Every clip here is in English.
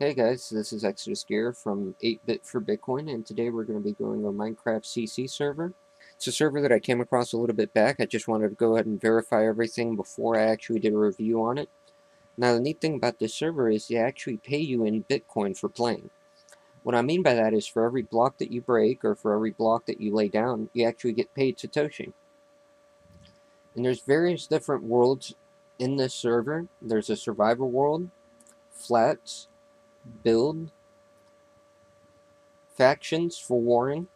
Hey guys, this is Exodus Gear from 8-Bit for Bitcoin, and today we're going to be going on Minecraft CC server. It's a server that I came across a little bit back. I just wanted to go ahead and verify everything before I actually did a review on it. Now the neat thing about this server is they actually pay you in Bitcoin for playing. What I mean by that is for every block that you break, or for every block that you lay down, you actually get paid Satoshi. And there's various different worlds in this server. There's a survival world, flats, build, factions for warring.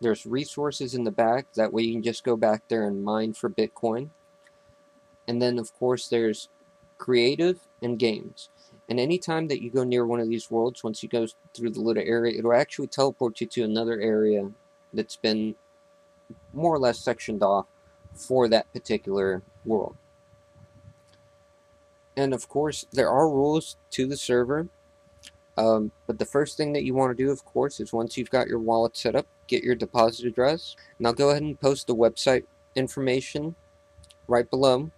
There's resources in the back, that way you can just go back there and mine for Bitcoin. And then of course there's creative and games. And anytime that you go near one of these worlds, once you go through the little area, it'll actually teleport you to another area that's been more or less sectioned off for that particular world. And of course, there are rules to the server. Um, but the first thing that you want to do, of course, is once you've got your wallet set up, get your deposit address. And I'll go ahead and post the website information right below.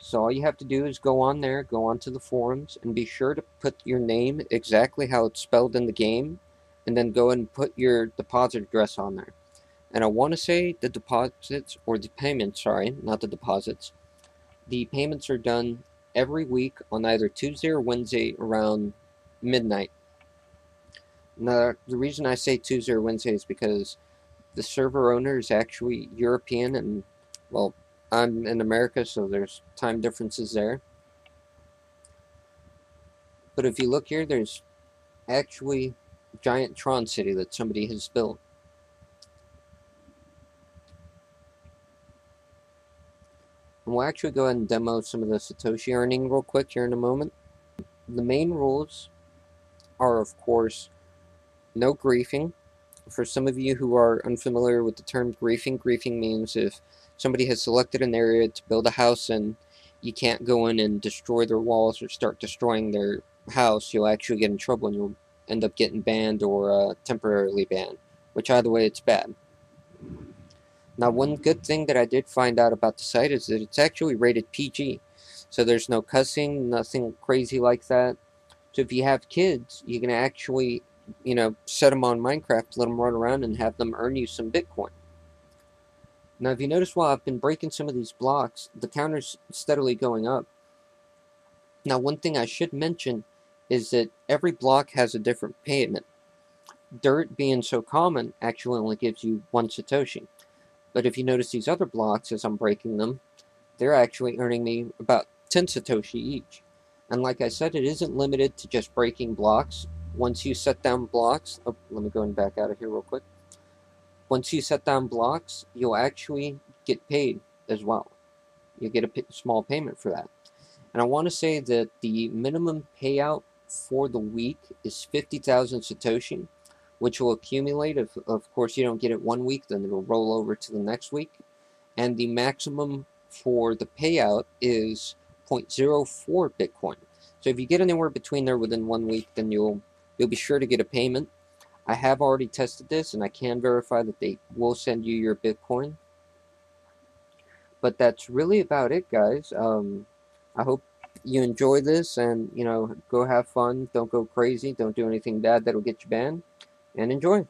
So all you have to do is go on there, go onto the forums, and be sure to put your name exactly how it's spelled in the game, and then go and put your deposit address on there. And I want to say the deposits, or the payments, sorry, not the deposits. The payments are done every week on either Tuesday or Wednesday around midnight. Now, the reason I say Tuesday or Wednesday is because the server owner is actually European, and, well, I'm in America, so there's time differences there. But if you look here, there's actually giant Tron City that somebody has built. And we'll actually go ahead and demo some of the Satoshi earning real quick here in a moment. The main rules are, of course, no griefing. For some of you who are unfamiliar with the term griefing, griefing means if somebody has selected an area to build a house and you can't go in and destroy their walls or start destroying their house, you'll actually get in trouble and you'll end up getting banned or uh, temporarily banned, which either way it's bad. Now one good thing that I did find out about the site is that it's actually rated PG. So there's no cussing, nothing crazy like that. So if you have kids, you can actually, you know, set them on Minecraft, let them run around, and have them earn you some Bitcoin. Now, if you notice while I've been breaking some of these blocks, the counter's steadily going up. Now, one thing I should mention is that every block has a different payment. Dirt being so common actually only gives you one Satoshi. But if you notice these other blocks as I'm breaking them, they're actually earning me about 10 Satoshi each. And like I said, it isn't limited to just breaking blocks. Once you set down blocks, oh, let me go and back out of here real quick. Once you set down blocks, you'll actually get paid as well. You get a small payment for that. And I want to say that the minimum payout for the week is 50,000 Satoshi, which will accumulate. If, of course, you don't get it one week, then it'll roll over to the next week. And the maximum for the payout is 0.04 Bitcoin. So if you get anywhere between there within one week, then you'll you'll be sure to get a payment. I have already tested this, and I can verify that they will send you your Bitcoin. But that's really about it, guys. Um, I hope you enjoy this, and you know, go have fun. Don't go crazy. Don't do anything bad that'll get you banned, and enjoy.